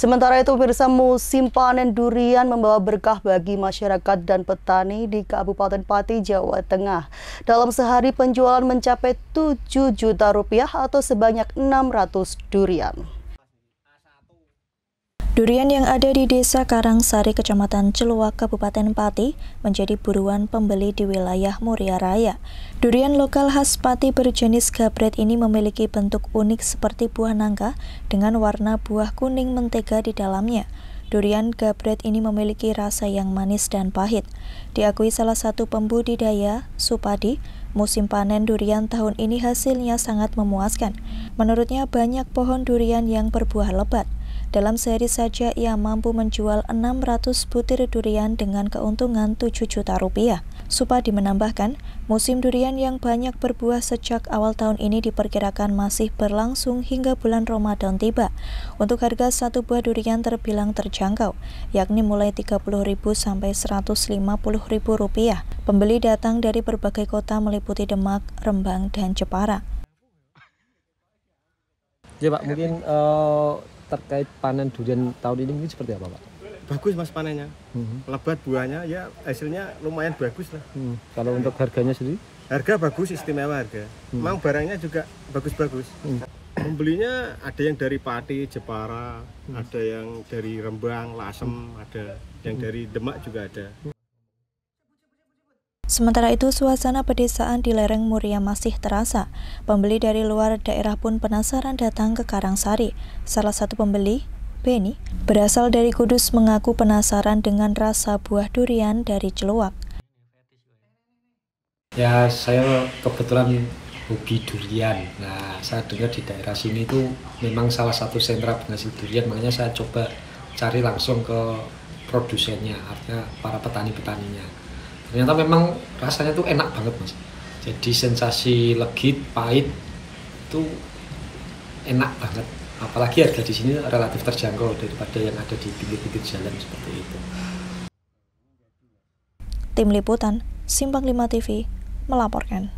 Sementara itu, pemirsa musim panen durian membawa berkah bagi masyarakat dan petani di Kabupaten Pati, Jawa Tengah. Dalam sehari penjualan mencapai 7 juta rupiah atau sebanyak 600 durian. Durian yang ada di Desa Karangsari, Kecamatan Celuak, Kabupaten Pati, menjadi buruan pembeli di wilayah Muria Raya. Durian lokal khas Pati berjenis gabret ini memiliki bentuk unik seperti buah nangka dengan warna buah kuning mentega di dalamnya. Durian gabret ini memiliki rasa yang manis dan pahit. Diakui salah satu pembudidaya, Supadi, musim panen durian tahun ini hasilnya sangat memuaskan. Menurutnya banyak pohon durian yang berbuah lebat. Dalam sehari saja ia mampu menjual 600 butir durian dengan keuntungan 7 juta rupiah. Supadi menambahkan, musim durian yang banyak berbuah sejak awal tahun ini diperkirakan masih berlangsung hingga bulan Ramadan tiba. Untuk harga satu buah durian terbilang terjangkau, yakni mulai 30.000 sampai 150.000 rupiah. Pembeli datang dari berbagai kota meliputi Demak, Rembang, dan Jepara. Ya Pak, mungkin uh, terkait panen durian tahun ini mungkin seperti apa Pak? Bagus mas panennya, hmm. lebat buahnya ya hasilnya lumayan bagus lah. Hmm. Kalau untuk harganya sendiri? Harga bagus, istimewa harga. Hmm. Memang barangnya juga bagus-bagus. Hmm. Pembelinya ada yang dari Pati, Jepara, hmm. ada yang dari Rembang, Lasem, hmm. ada yang hmm. dari Demak juga ada. Sementara itu, suasana pedesaan di lereng Muria masih terasa. Pembeli dari luar daerah pun penasaran datang ke Karangsari. Salah satu pembeli, Beni, berasal dari Kudus mengaku penasaran dengan rasa buah durian dari celuak. Ya, saya kebetulan hobi durian. Nah, saya dengar di daerah sini itu memang salah satu sentra penghasil durian, makanya saya coba cari langsung ke produsennya, artinya para petani-petaninya ternyata memang rasanya tuh enak banget mas. Jadi sensasi legit pahit itu enak banget. Apalagi harga di sini relatif terjangkau daripada yang ada di pinggir-pinggir jalan seperti itu. Tim liputan Simpang 5 TV melaporkan